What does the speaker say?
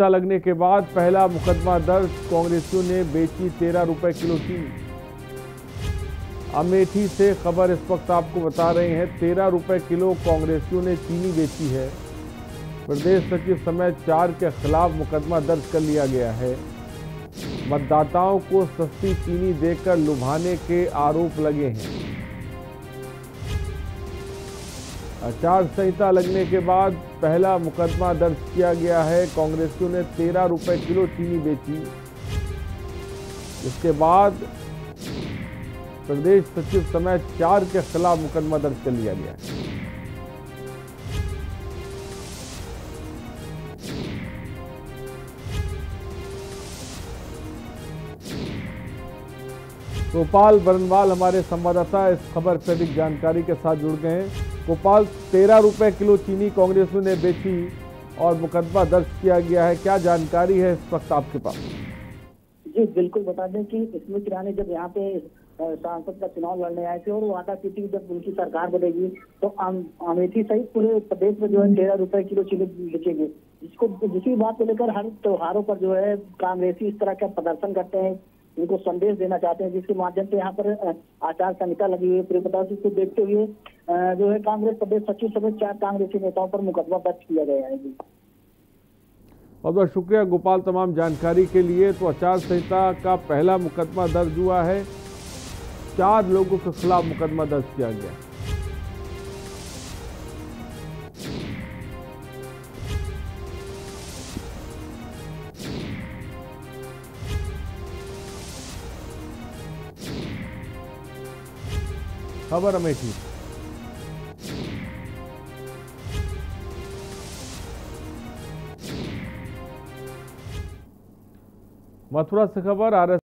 संहिता लगने के बाद पहला मुकदमा दर्ज, कांग्रेसियों ने बेची तेरह रुपए किलो चीनी अमेठी से खबर इस वक्त आपको बता रहे हैं, तेरह रुपए किलो कांग्रेसियों ने चीनी बेची है। प्रदेश सचिव समय चार के खिलाफ मुकदमा दर्ज कर लिया गया है। मतदाताओं को सस्ती चीनी देकर लुभाने के आरोप लगे हैं। आचार संहिता लगने के बाद पहला मुकदमा दर्ज किया गया है। कांग्रेसियों ने तेरह रुपए किलो चीनी बेची। इसके बाद प्रदेश सचिव समेत चार के खिलाफ मुकदमा दर्ज कर लिया गया है। गोपाल बरनवाल हमारे संवाददाता इस खबर से अधिक जानकारी के साथ जुड़ गए हैं। गोपाल, तेरह रुपए किलो चीनी कांग्रेस ने बेची और मुकदमा दर्ज किया गया है। क्या जानकारी है इस वक्त आपके पास? जी, बिल्कुल बता दें कि स्मृति ईरानी जब यहाँ पे सांसद का चुनाव लड़ने आए थे और वादा की थी जब उनकी सरकार बनेगी तो अमेठी सहित पूरे प्रदेश में जो है तेरह रुपए किलो चीनी बिकेगी। जिसको जिसी बात को लेकर हर त्योहारों पर जो है कांग्रेसी इस तरह का प्रदर्शन करते हैं। उनको संदेश देना चाहते हैं, जिसके माध्यम से यहाँ पर आचार संहिता लगी हुई है प्रियप्रताप सिंह को देखते हुए जो है कांग्रेस प्रदेश सचिव समेत चार कांग्रेसी नेताओं पर मुकदमा दर्ज किया गया है। बहुत बहुत शुक्रिया गोपाल, तमाम जानकारी के लिए। तो आचार संहिता का पहला मुकदमा दर्ज हुआ है। चार लोगों के खिलाफ मुकदमा दर्ज किया गया। खबर अमेठी मथुरा से खबर आर